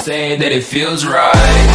saying that it feels right.